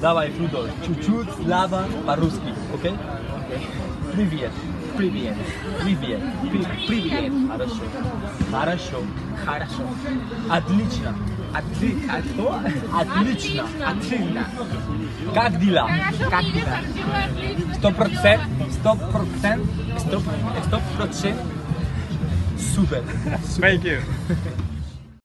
Давай, Фрудо, чуть-чуть слава по-русски, окей? Привет, привет, привет, привет. Хорошо, хорошо, хорошо. Отлично. Отли, что? Отлично, отлично. Как дела? Как дела? Сто процент, сто процент, сто сто процент. Супер. Thank you.